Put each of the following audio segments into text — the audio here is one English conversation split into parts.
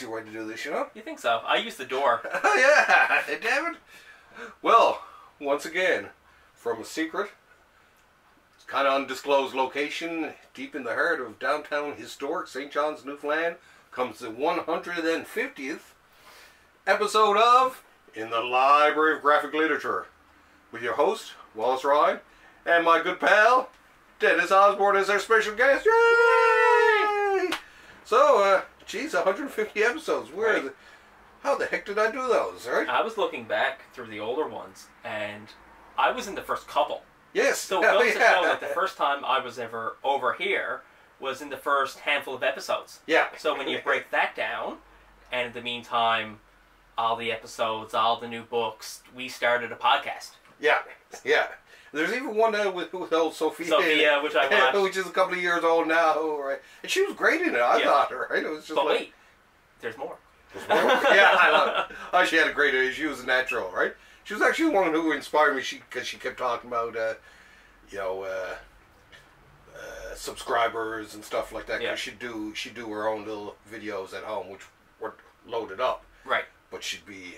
easier way to do this, you know? You think so? I use the door. Oh, yeah, damn it. Well, once again, from a secret, kind of undisclosed location, deep in the heart of downtown historic St. John's, Newfoundland, comes the 150th episode of In the Library of Graphic Literature with your host, Wallace Ryan, and my good pal, Dennis Osbourne as our special guest. Yay! So, uh, geez, 150 episodes. Where Right. the, how the heck did I do those, right? I was looking back through the older ones, and I was in the first couple. Yes. So it goes to show that the first time I was ever over here was in the first handful of episodes. Yeah. So when you break that down, and in the meantime, all the episodes, all the new books, we started a podcast. Yeah, yeah. There's even one uh, with, with old Sophia, Sophia, which I watched. which is a couple of years old now, right? And she was great in it. I Yeah. thought, right? It was just But like, wait, there's more. yeah, I love. It. Oh, she had a great. She was a natural, right? She was actually the one who inspired me. She because she kept talking about, uh, you know, uh, uh, subscribers and stuff like that. 'cause Yeah. she'd do she'd do her own little videos at home, which were loaded up. Right. but she'd be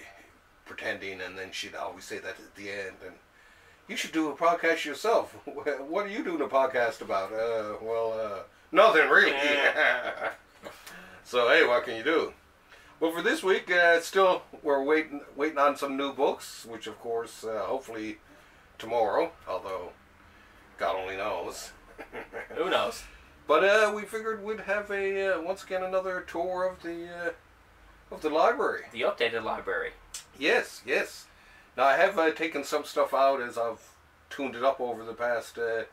pretending, and then she'd always say that at the end. And you should do a podcast yourself. What are you doing a podcast about? Uh, well, uh, nothing really. so hey, what can you do? Well, for this week, uh, still we're waiting waiting on some new books, which of course, uh, hopefully tomorrow. Although God only knows. Who knows? But uh, we figured we'd have a uh, once again another tour of the uh, of the library. The updated library. Yes, yes. Now I have uh, taken some stuff out as I've tuned it up over the past uh,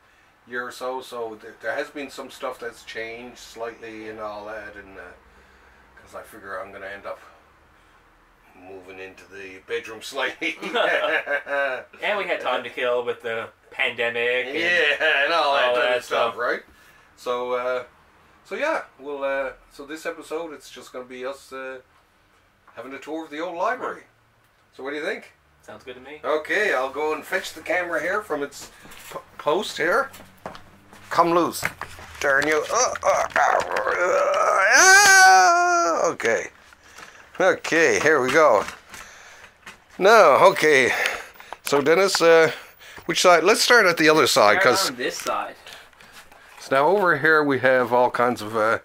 year or so. So th- there has been some stuff that's changed slightly and all that, and because I figure I'm going to end up moving into the bedroom slightly. And we had time to kill with the pandemic. And and all that all that stuff, stuff. right? So, uh, so yeah, we'll. Uh, so this episode, it's just going to be us uh, having a tour of the old library. So what do you think? Sounds good to me. Okay, I'll go and fetch the camera here from its p- post here. Come loose. Darn you. Uh, uh, uh, uh, okay. Okay, here we go. No, okay. So, Dennis, uh, which side? Let's start at the other side, because on this side. So now over here we have all kinds of uh,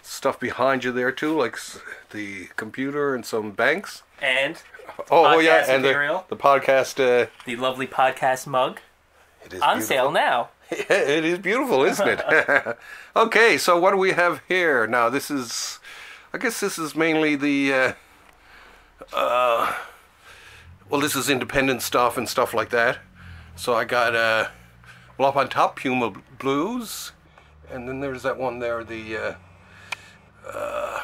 stuff behind you there, too, like s- the computer and some banks. And Oh, oh yeah, and the, the podcast. Uh, the lovely podcast mug it is on beautiful. sale now. it is beautiful, isn't it? okay, so what do we have here? Now, this is, I guess this is mainly the, uh, uh, well, this is independent stuff and stuff like that. So I got, uh, well, up on top, Puma Blues, and then there's that one there, the, uh, uh,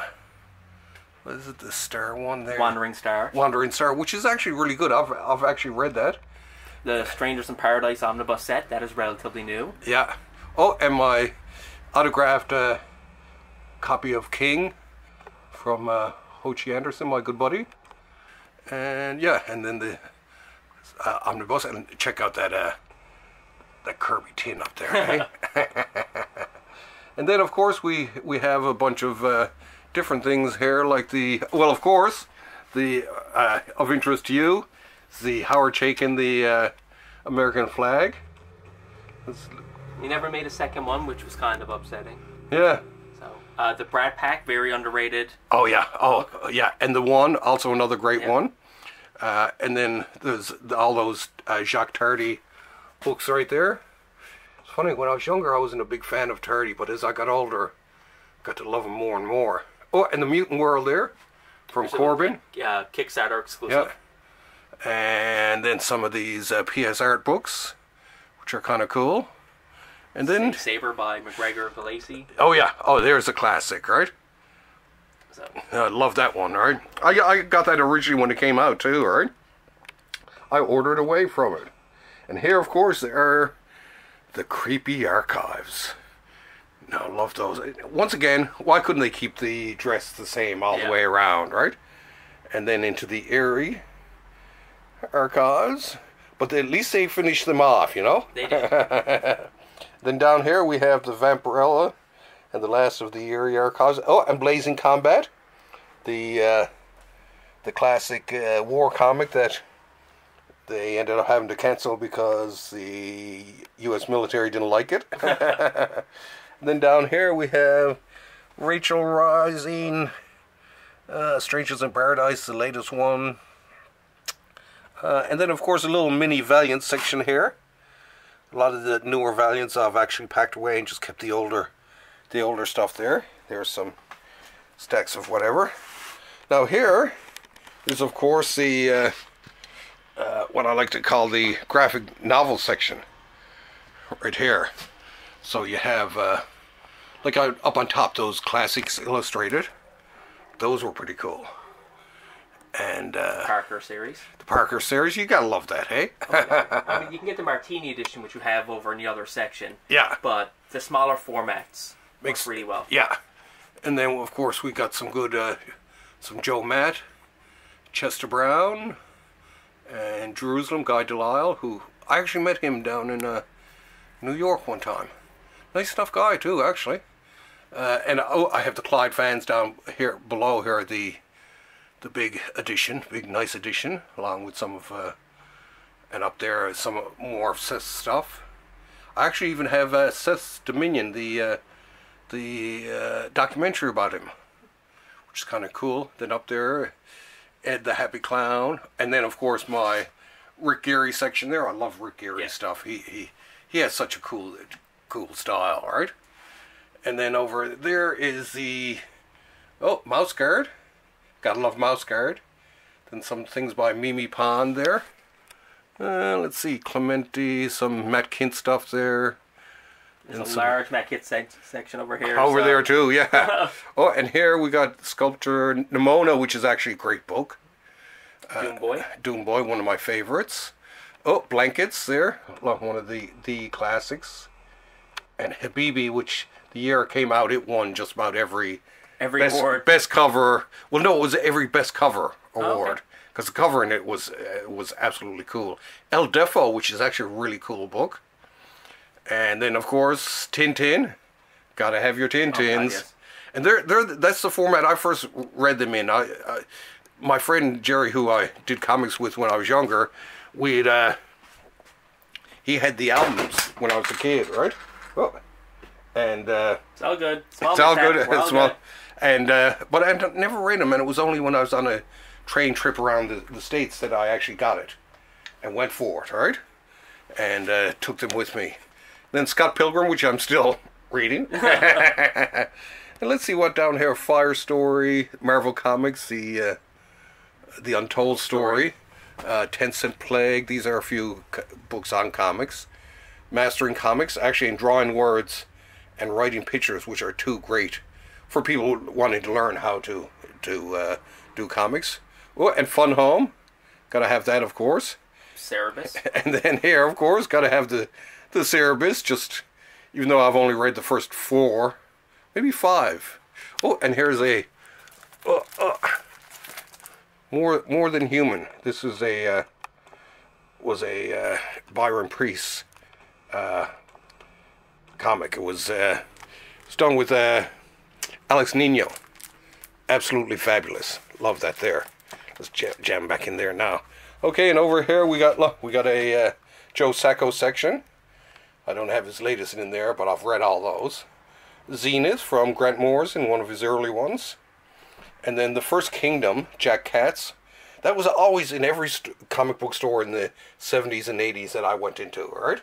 what is it, the Star one there? Wandering Star. Wandering Star, which is actually really good. I've, I've actually read that. The Strangers in Paradise omnibus set. That is relatively new. Yeah. Oh, and my autographed uh, copy of King from uh, Ho Che Anderson, my good buddy. And yeah, and then the uh, omnibus, and check out that uh, that Kirby tin up there. eh? and then of course we we have a bunch of uh, different things here, like the well, of course, the uh, of interest to you, the Howard Chaykin, the uh, American flag. It's- You never made a second one, which was kind of upsetting. yeah. So uh, the Brad Pack, very underrated. Oh yeah, oh yeah, and the one also another great Yeah. one. Uh, and then there's all those uh, Jacques Tardi books right there. It's funny when I was younger, I wasn't a big fan of Tardi, but as I got older, got to love him more and more. Oh, and the Mutant World there from Corben. Uh, Kickstarter exclusive. Yeah. And then some of these uh, PS Art books, which are kind of cool. And then, Saber by McGregor Gulacy. oh yeah, oh there's a classic, right? So I love that one, right? I, I got that originally when it came out too, right? I ordered away from it. And here, of course, there are the creepy archives. No, love those. Once again, why couldn't they keep the dress the same all Yeah. the way around, right? And then into the eerie archives. But at least they finished them off, you know? they did. Then down here we have the Vampirella and the last of the Eerie Archives. Oh, and Blazing Combat. the uh, the classic uh, war comic that they ended up having to cancel because the U.S. military didn't like it. then down here we have Rachel Rising, uh, Strangers in Paradise, the latest one. Uh, and then, of course, a little mini Valiant section here. A lot of the newer Valiants I've actually packed away and just kept the older, the older stuff there. There's some stacks of whatever. Now here is, of course, the uh, uh, what I like to call the graphic novel section. Right here. So you have, like up on top, those classics illustrated. Those were pretty cool. And uh, Parker series. the Parker series, you gotta love that, hey? I mean, you can get the Martini edition, which you have over in the other section. yeah. But the smaller formats Makes- makes really well. Yeah. And then, of course, we got some good, uh, some Joe Matt, Chester Brown, and Jerusalem Guy Delisle, who I actually met him down in uh, New York one time. Nice enough guy, too, actually. Uh, and oh, I have the Clyde fans down here below here, the the big edition, big nice edition, along with some of, uh, and up there is some more of Seth's stuff. I actually even have uh, Seth's Dominion, the uh, the uh, documentary about him, which is kind of cool. Then up there, Ed the Happy Clown, and then of course my Rick Geary section there. I love Rick Geary Yeah. stuff. He he he has such a cool cool style, right? And then over there is the oh Mouse Guard. Gotta love Mouse Guard. Then some things by Mimi Pond there. Uh, let's see, Clementi, some Matt Kindt stuff there. There's And a some- large Matt sec- section over here. Over so- there too, yeah. oh, and here we got Sculptor Nimona, which is actually a great book. Doom Boy. Doom Boy, one of my favorites. Oh, Blankets there, one of the the classics. And Habibi, which the year it came out, it won just about every Every best, award. best cover. Well, no, it was every best cover award because the cover in it was uh, was absolutely cool. El Deafo, which is actually a really cool book. And then of course Tintin, gotta have your Tintins. yes. And they're they're that's the format I first read them in. I, I my friend Jerry, who I did comics with when I was younger, we'd uh, he had the albums when I was a kid, right? Oh. And uh, It's all good. Small it's all good. All small. good. And uh, but I never read them, and it was only when I was on a train trip around the, the states that I actually got it and went for it. All right, and uh, took them with me. Then Scott Pilgrim, which I'm still reading. and let's see what down here: Fire Story, Marvel Comics, the uh, the Untold Story, uh, Ten Cent Plague. These are a few books on comics. Mastering Comics, actually in drawing words and writing pictures, which are two great for people wanting to learn how to to uh, do comics. Oh, and Fun Home, gotta have that, of course. Cerebus. And then here, of course, gotta have the the Cerebus. Just even though I've only read the first four, maybe five. Oh, and here's a uh, uh, more more than human. This is a uh, was a uh, Byron Preiss uh, comic. It was uh, done with uh, Alex Nino. Absolutely fabulous. Love that there. Let's jam, back in there now. Okay, and over here we got look, we got a uh, Joe Sacco section. I don't have his latest in there, but I've read all those. Zenith from Grant Morrison one of his early ones. And then The First Kingdom, Jack Katz. That was always in every comic book store in the 70s and 80s that I went into, right?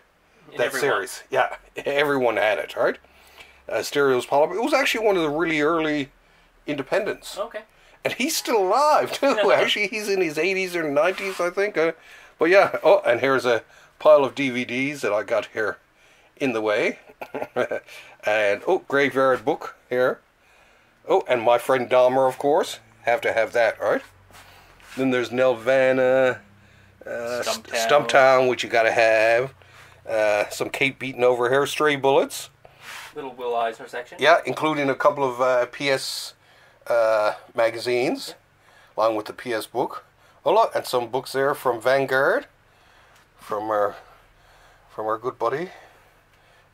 That every series. Yeah, everyone had it, right? Uh, Stereo's Polyp. It was actually one of the really early independents. Okay. And he's still alive, too. Actually, he's in his 80s or 90s, I think. Uh, but yeah, oh, and here's a pile of DVDs that I got here in the way. and, oh, Graveyard Book here. Oh, and my friend Dahmer, of course. Have to have that, right? Then there's Nelvana, uh, St- Stumptown. Stumptown, which you gotta have. Uh, some Kate Beaton over here, Stray Bullets. Little Will Eisner section. Yeah, including a couple of uh, PS uh, magazines, along with the PS book. Oh look, and some books there from Vanguard, from our from our good buddy.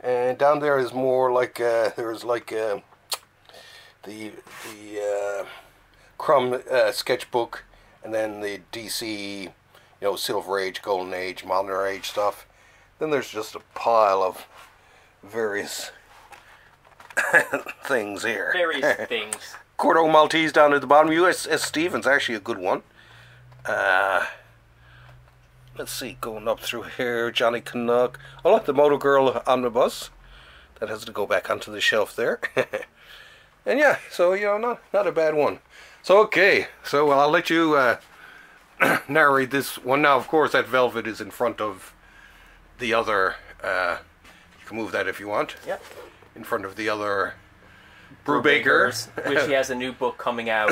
And down there is more like uh, there's like uh, the the uh, Crumb uh, sketchbook, and then the DC, you know, Silver Age, Golden Age, Modern Age stuff. Then there's just a pile of various things here. Various things. Corto Maltese down at the bottom. USS Stevens, actually a good one. Uh, let's see, going up through here, Johnny Canuck. I like the Motor Girl omnibus. That has to go back onto the shelf there. and yeah, so you know, not not a bad one. So okay, so well, I'll let you uh, narrate this one now. Of course, that velvet is in front of the other. Uh, you can move that if you want. Yep. In front of the other Brubaker. Bakers, which he has a new book coming out,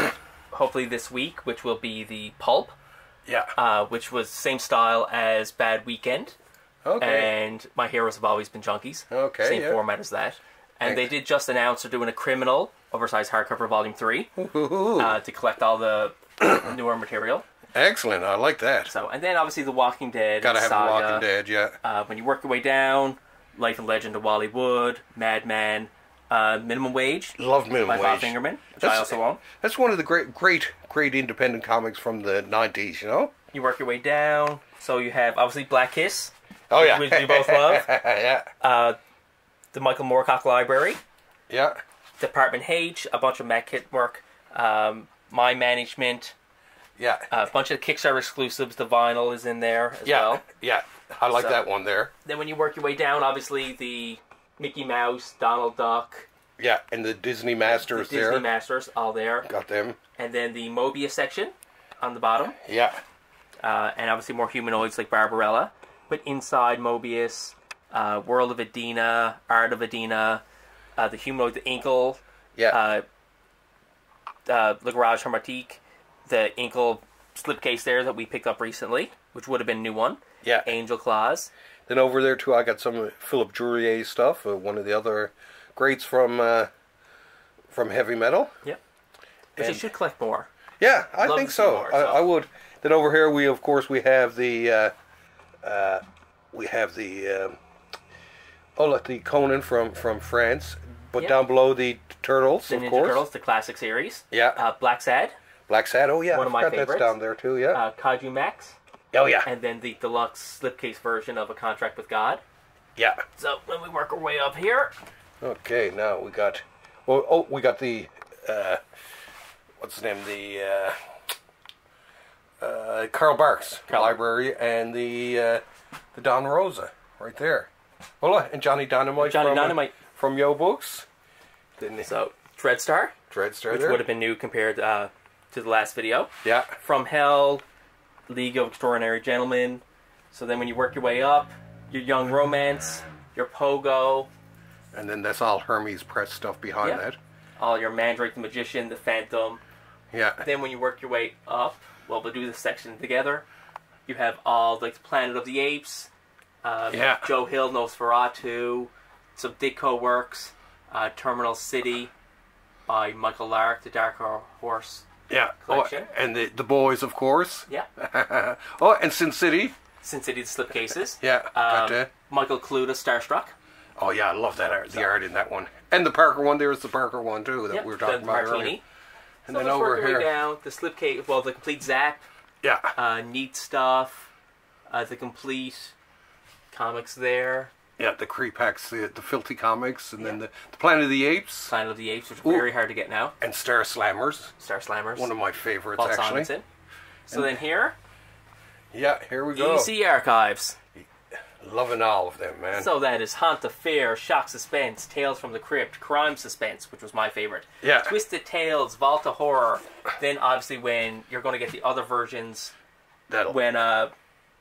hopefully this week, which will be the Pulp, Yeah. uh, which was same style as Bad Weekend, okay. and My Heroes Have Always Been Junkies. Okay, Same yeah. format as that. And they did just announce they're doing a Criminal oversized hardcover volume three uh, to collect all the newer material. Excellent. I like that. So, and then obviously the Walking Dead Gotta have saga. The Walking Dead, yeah. Uh, when you work your way down, Life and Legend of Wally Wood, Madman, uh, Minimum Wage Love minimum by Bob. Fingerman, which That's- I also own. That's one of the great, great, great independent comics from the '90s. You know. You work your way down, so you have obviously Black Kiss, Oh yeah. which we both love, yeah. uh, the Michael Moorcock Library, Yeah. Department H, a bunch of Matt Kindt work, um, My Management, Yeah. a bunch of Kickstarter exclusives. The vinyl is in there as yeah. well. Yeah. I like So- that one there. Then when you work your way down, obviously the Mickey Mouse, Donald Duck, Yeah. And the Disney the Masters Disney there. Masters, all there. Got them. And then the Moebius section on the bottom. Yeah. uh, and obviously more humanoids like Barbarella. But inside Moebius, uh, World of Edena, Art of Edena, uh, the humanoid, the Incal, Yeah. uh, uh, Le Garage Hermetique, the Incal slipcase there that we picked up recently, which would have been a new one. yeah. Angel Claws. Then over there too, I got some Philip Druillet stuff. Uh, one of the other greats from uh, from heavy metal. Yep. Which I And- should collect more. Yeah, I Love think so. more, I, so. I would. Then over here, we of course we have the uh, uh, we have the uh, oh look the Conan from from France, but Yeah. down below the turtles, The of Ninja course. Turtles, the classic series. Yeah. Uh, Blacksad, Blacksad. Oh yeah, one of my favorites. That's down there too. Yeah. uh, Kaiju Max, oh yeah. and then the deluxe slipcase version of A Contract with God. Yeah. So when we work our way up here, Okay. Now we got. Oh, oh we got the. Uh, what's his name? The. Uh, uh, Carl Barks Carl. Library and the uh, the Don Rosa right there. Hola and Johnny Dynamite. Johnny from, uh, Dynamite. from Yoe Books. Then So Dreadstar, Dreadstar which there. would have been new compared uh, to the last video. Yeah. From Hell, League of Extraordinary Gentlemen. So then when you work your way up, your Young Romance, your Pogo, And then that's all Hermes Press stuff behind Yeah. that. all your Mandrake the Magician, the Phantom. Yeah. Then when you work your way up, well, we'll do this section together. You have all like the Planet of the Apes, um, Yeah. Joe Hill, Nosferatu, some Ditko works, uh, Terminal City by Michael Lark, the Dark Horse. Yeah. Oh, and the the boys, of course. Yeah, oh, and Sin City. Sin City the slipcases. Yeah. Um, that. Michael Kaluta, Starstruck. Oh yeah, I love that art. The art in that one, and the Parker one. There's the Parker one too that Yep, we were talking the about Martini. earlier. And so then over here, down the slipcase. Well, the complete Zap, yeah, uh, neat stuff, uh, the complete comics there. Yeah, the Crepax, the, the Filthy Comics, and then the, the Planet of the Apes Planet of the Apes, which is Ooh. very hard to get now. and Star Slammers. Star Slammers. One of my favorites, Walt actually. Simonson. So then here, Yeah, here we go. EC Archives. Loving all of them, man. So that is Haunt of Fear, Shock Suspense, Tales from the Crypt, Crime Suspense, which was my favorite. Yeah. Twisted Tales, Vault of Horror. Then obviously when you're going to get the other versions That'll, when uh,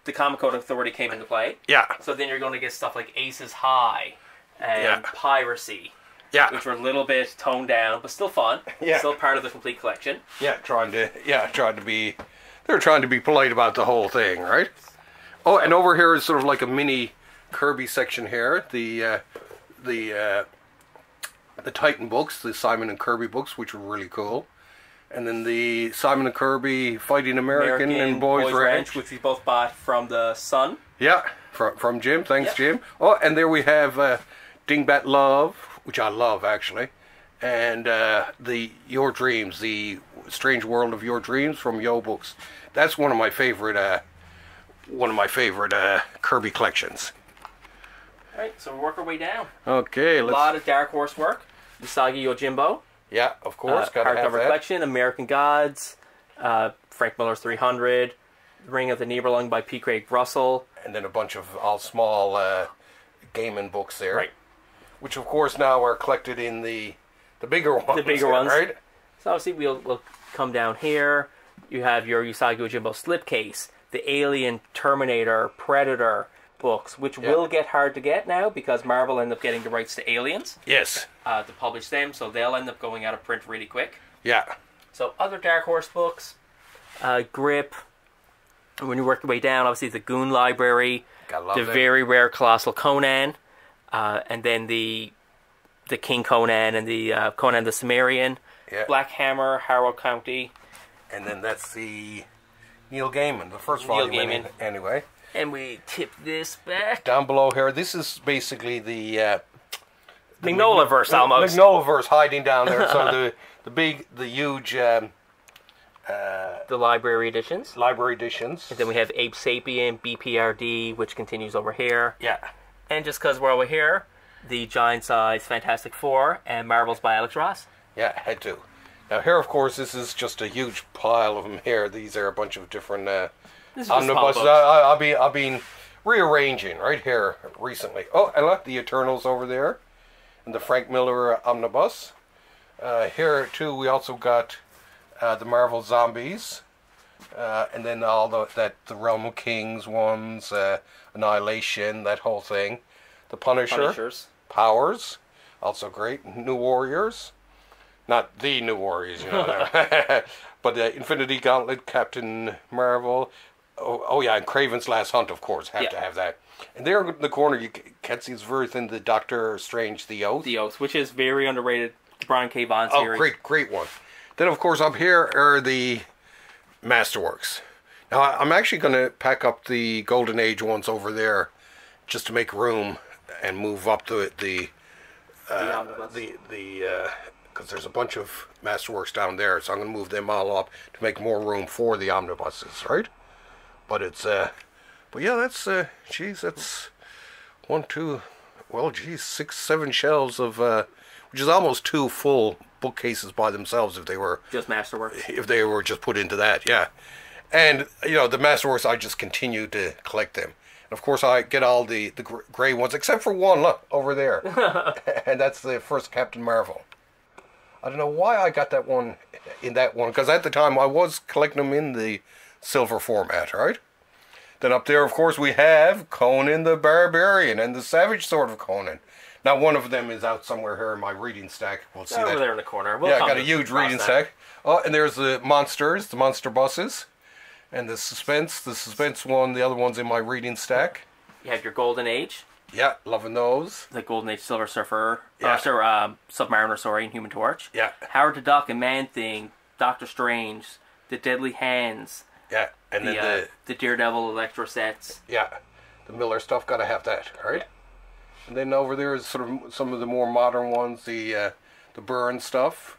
the Comic Code Authority came into play. yeah, So then you're going to get stuff like Aces High and Yeah. Piracy, yeah, which were a little bit toned down, but still fun. Yeah. Still part of the complete collection. yeah. Trying to, yeah, trying to be. They're trying to be polite about the whole thing, right? Oh, and over here is sort of like a mini Kirby section here. The uh, the uh, the Titan books, the Simon and Kirby books, which were really cool. And then the Simon and Kirby Fighting American, and Boys, Ranch. which we both bought from the Sun. Yeah, from, from Jim. Thanks. Jim. Oh, and there we have uh, Dingbat Love, which I love actually, and uh, the Your Dreams, the Strange World of Your Dreams from Yoe Books. That's one of my favorite, uh, one of my favorite uh, Kirby collections. All right, so we work our way down. Okay, A lot of Dark Horse work. Usagi Yojimbo, yeah, of uh, course, gotta hardcover collection. American Gods, uh, Frank Miller's 300, Ring of the Nibelung by P. Craig Russell. and then a bunch of all small uh, gaming books there, Right. Which of course now are collected in the the bigger ones. The bigger ones. right? So obviously we'll, we'll come down here. You have your Usagi Yojimbo slipcase, the Alien, Terminator, Predator books, which Yeah. will get hard to get now because Marvel end up getting the rights to Aliens Yes. uh, to publish them, so they'll end up going out of print really quick. Yeah. So other Dark Horse books, uh, Grip. When you work your way down, obviously the Goon Library, the that. very rare Colossal Conan, uh, and then the the King Conan and the uh, Conan the Cimmerian, Yeah. Black Hammer, Harrow County, And then that's the Neil Gaiman, the first Neil volume. Gaiman. Anyway, and we tip this back. down below here, this is basically the uh, Mignolaverse almost. Mignolaverse hiding down there. so the the big, the huge um, the library editions. library editions. And then we have Abe Sapien, BPRD, which continues over here. yeah. And just because we're over here, the giant size Fantastic Four and Marvels by Alex Ross. Yeah, had to. Now here, of course, this is just a huge pile of them here. These are a bunch of different uh, This is just omnibuses. I, I, I've been I've been rearranging right here recently. Oh, and look, the Eternals over there, and the Frank Miller omnibus. Uh, here too, we also got uh, the Marvel Zombies, uh, and then all the that the Realm of Kings ones, uh, Annihilation, that whole thing. The Punisher, Punishers. Powers, also great. New Warriors, not the New Warriors, you know, but uh, Infinity Gauntlet, Captain Marvel. Oh, oh yeah, and Kraven's Last Hunt, of course, have Yeah. to have that. And there in the corner, you c- can't see it's very thin. The Doctor Strange, the Oath. The Oath, which is very underrated. Brian K. Vaughan Oh, great, great one. Then, of course, up here are the Masterworks. Now, I'm actually going to pack up the Golden Age ones over there just to make room and move up to it the uh, The omnibus. the the uh, because there's a bunch of Masterworks down there, so I'm going to move them all up to make more room for the omnibuses, right? But it's uh, but yeah, that's uh, geez, that's one, two, well, geez, six, seven shelves of uh, which is almost two full bookcases by themselves if they were Just Masterworks. if they were just put into that, yeah. And you know the Masterworks, I just continue to collect them. And of course, I get all the the gray ones except for one. Look over there, and that's the first Captain Marvel. I don't know why I got that one in that one because at the time I was collecting them in the silver format, right? Then up there, of course, we have Conan the Barbarian and the Savage Sword of Conan. Now, one of them is out somewhere here in my reading stack. We'll see over that there in the corner. We'll yeah, got a huge reading that. stack. Oh, and there's the monsters, the monster buses, and the suspense. The suspense one, the other one's in my reading stack. You have your Golden Age, Yeah, loving those. the Golden Age Silver Surfer, Yeah. or sorry, um, Submariner, sorry, and Human Torch. Yeah. Howard the Duck and Man Thing, Doctor Strange, The Deadly Hands, Yeah, and the, then uh, the the Daredevil Electro sets. yeah, the Miller stuff. Got to have that, right? And then over there is sort of some of the more modern ones, the uh, the Byrne stuff,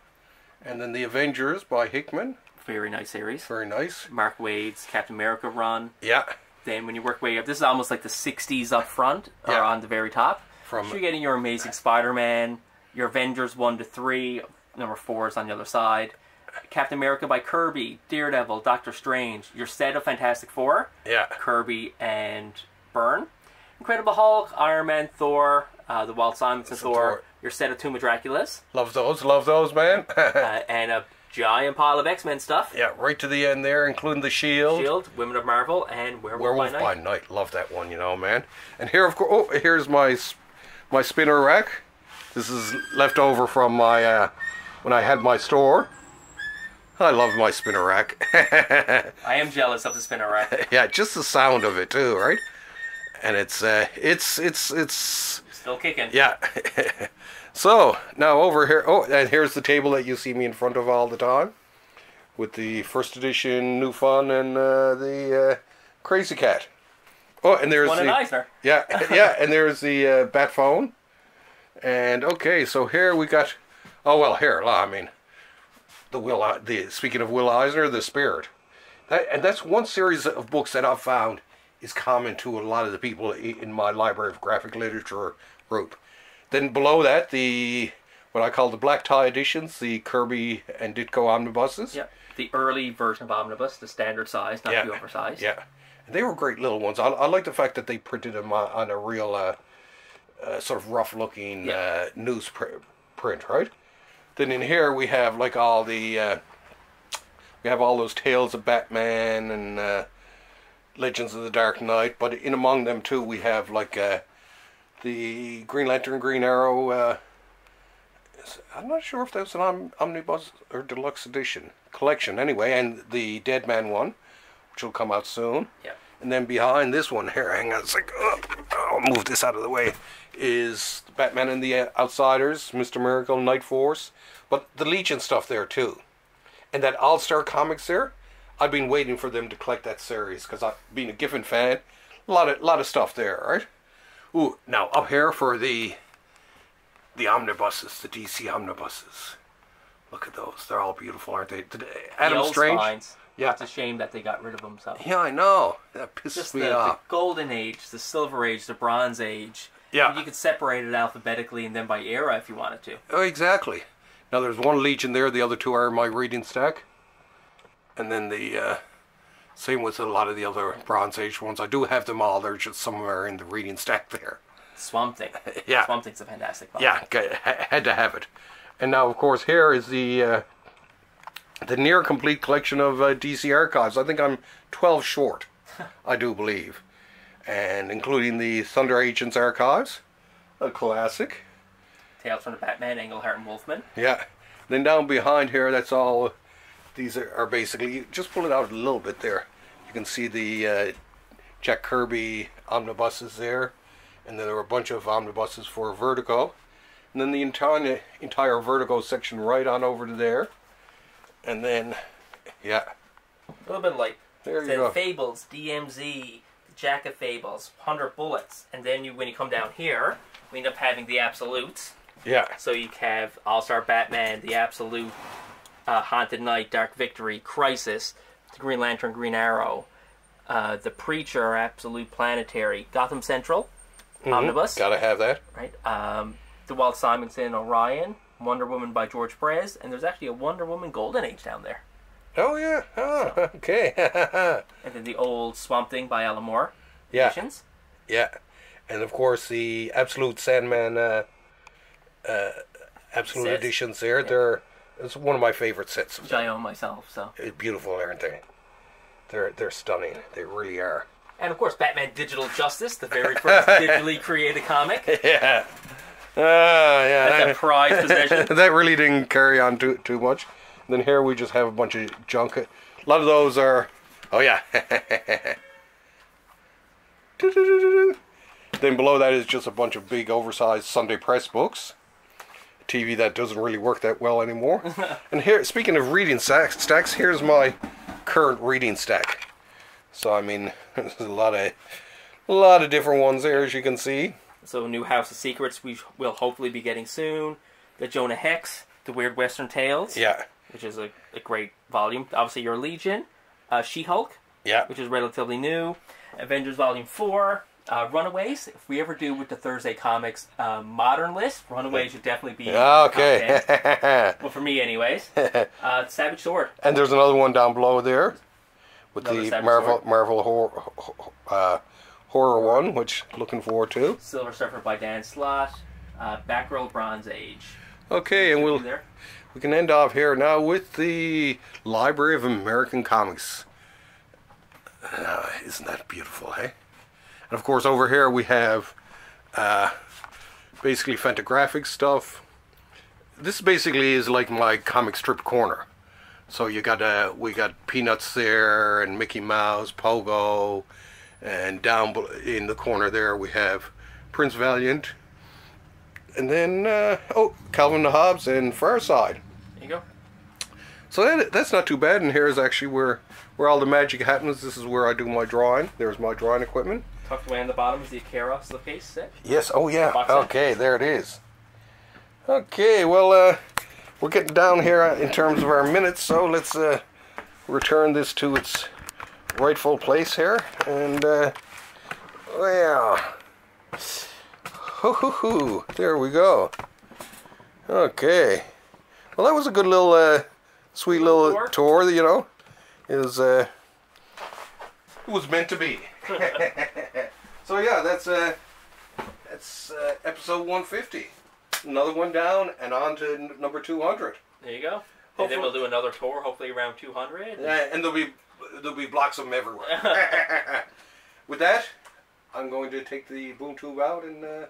and then the Avengers by Hickman. Very nice series. Very nice. Mark Waid's Captain America run. Yeah, Then when you work way up, this is almost like the 60s up front, or on the very top. From- so you're getting your Amazing Spider-Man, your Avengers 1 to 3, number 4 is on the other side. Captain America by Kirby, Daredevil, Doctor Strange, your set of Fantastic Four, yeah, Kirby and Byrne. Incredible Hulk, Iron Man, Thor, uh, the Walt Simonson Thor, Thor. your set of Tomb of Draculas, love those. Love those, man. uh, and a giant pile of X-Men stuff. yeah, right to the end there, including the Shield. Shield, Women of Marvel, and Werewolf, Werewolf by by Night. Night. Love that one, you know, man. And here, of course, oh, here's my my spinner rack. This is left over from my uh, when I had my store. I love my spinner rack. I am jealous of the spinner rack. yeah, just the sound of it too, right? And it's uh, it's it's it's Still kicking. yeah. so now over here. Oh, and here's the table that you see me in front of all the time, with the first edition New Fun and uh, the uh, Krazy Kat. Oh, and there's One the Eisner. yeah, yeah, and there's the uh, bat phone. And okay, so here we got Oh well, here, I mean, the Will, I- the speaking of Will Eisner, the Spirit, that, and that's one series of books that I've found is common to a lot of the people in my library of graphic literature group. Then below that, the what I call the black tie editions, the Kirby and Ditko omnibuses. Yep. The early version of Omnibus, the standard size, not Yeah. the oversized. Yeah, and they were great little ones. I, I like the fact that they printed them on, on a real uh, uh, sort of rough-looking Yeah. uh, news pr- right? Then in here we have like all the uh, we have all those tales of Batman and uh, Legends of the Dark Knight, but in among them too we have like uh, the Green Lantern, Green Arrow. Uh, I'm not sure if that was an om- omnibus or deluxe edition collection, anyway, and the Dead Man one, which will come out soon. Yep. And then behind this one here, hang on a second, oh, I'll move this out of the way, is Batman and the uh, Outsiders, Mr. Miracle, Night Force, but the Legion stuff there too. And that All Star Comics there, I've been waiting for them to collect that series because I've been a Giffen fan. A lot of lot of stuff there, right? Ooh, now up here for the the omnibuses, the DC omnibuses. Look at those; they're all beautiful, aren't they? Did- Adam the Strange. spines. Yeah. It's a shame that they got rid of them. So Yeah, I know. That pisses just me the, the golden age, the silver age, the bronze age. Yeah. You could separate it alphabetically and then by era if you wanted to. Oh, exactly. Now there's one Legion there. The other two are in my reading stack. And then the uh, same with a lot of the other Bronze Age ones. I do have them all. They're just somewhere in the reading stack there. Swamp Thing. Yeah. Swamp Thing's a fantastic book. Yeah, had to have it. And now, of course, here is the uh, the near complete collection of uh, DC archives. I think I'm 12 short. I do believe, and including the Thunder Agents archives, a classic. Tales from the Batman, Englehart, and Wolfman. Yeah. Then down behind here, that's all. These are, are basically just pull it out a little bit there. You can see the uh, Jack Kirby omnibuses there, and then there were a bunch of omnibuses for Vertigo, and then the entire entire Vertigo section right on over to there, and then yeah, A little bit like There you go. Fables, DMZ, Jack of Fables, Hundred Bullets, and then you when you come down here, we end up having the Absolutes. yeah, So you have All Star Batman, the Absolute, uh, Haunted Knight, Dark Victory, Crisis, the Green Lantern, Green Arrow, uh, the Preacher, Absolute Planetary, Gotham Central, Omnibus, gotta have that. right? Um, the Walt Simonson, Orion, Wonder Woman by George Perez, and there's actually a Wonder Woman Golden Age down there. Oh yeah, oh, okay, And then the old Swamp Thing by Alan Moore. yeah, editions. yeah, and of course the Absolute Sandman, uh, uh, Absolute Sets. editions there. They're it's one of my favorite sets. Which I own myself. So, They're beautiful, aren't they? They're they're stunning. They really are. and of course, Batman Digital Justice, the very first digitally created comic. Yeah. Ah, yeah. That's a that- prized possession. that really didn't carry on too too much. Then here we just have a bunch of junk. A lot of those are. Oh yeah. then below that is just a bunch of big oversized Sunday press books. TV that doesn't really work that well anymore. and here, speaking of reading stacks, stacks, here's my current reading stack. So I mean, there's a lot of, a lot of different ones there, as you can see. So, new House of Secrets we will hopefully be getting soon. The Jonah Hex, the Weird Western Tales, Yeah, which is a, a great volume. Obviously, your Legion, uh, She Hulk, yeah. which is relatively new. Avengers Volume Four, uh, Runaways. If we ever do with the Thursday Comics uh, modern list, Runaways should definitely be. in the top 10. Okay. Well, for me, anyways. Uh, Savage Sword. and there's another one down below there with Another the Savage Marvel Sword. Marvel horror, uh, horror one, which looking forward to. Silver Surfer by Dan Slott. Uh, Batgirl Bronze Age. Okay, and we'll There. We can end off here now with the Library of American Comics. Uh, isn't that beautiful, hey? And of course, over here we have uh, basically Fantagraphic stuff. This basically is like my comic strip corner. So you got uh, we got Peanuts there and Mickey Mouse, Pogo, and down in the corner there we have Prince Valiant, and then uh, oh Calvin the Hobbes and Farside. There you go. So that, that's not too bad. And here's actually where where all the magic happens. This is where I do my drawing. There's my drawing equipment. Tucked away on the bottom is the Akira slipcase set. Yes. Oh yeah. Set. Okay. There it is. Okay. Well, uh, we're getting down here in terms of our minutes, so let's uh, return this to its rightful place here. And, uh, well, hoo hoo hoo, there we go. Okay. Well, that was a good little, uh, sweet little Tour? tour, you know. It was, uh, it was meant to be. so yeah, that's, uh, that's uh, episode 150. Another one down and on to n- number 200. There you go. And then we'll do another tour, hopefully around 200. Uh, and there'll be there'll be blocks of them everywhere. With that, I'm going to take the boom tube out, and uh,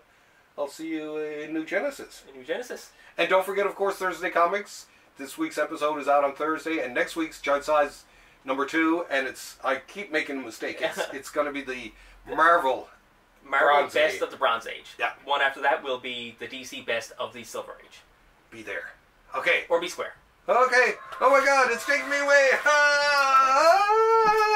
I'll see you in New Genesis. In New Genesis. And don't forget, of course, Thursday comics. This week's episode is out on Thursday, and next week's Judge Size number two. And it's I keep making a mistake. It's it's going to be the Marvel. Marvel Bronze Best Age. of the Bronze Age. Yeah. One after that will be the DC Best of the Silver Age. Be there. Okay. Or be square. Okay. Oh my God! It's taking me away. Ah!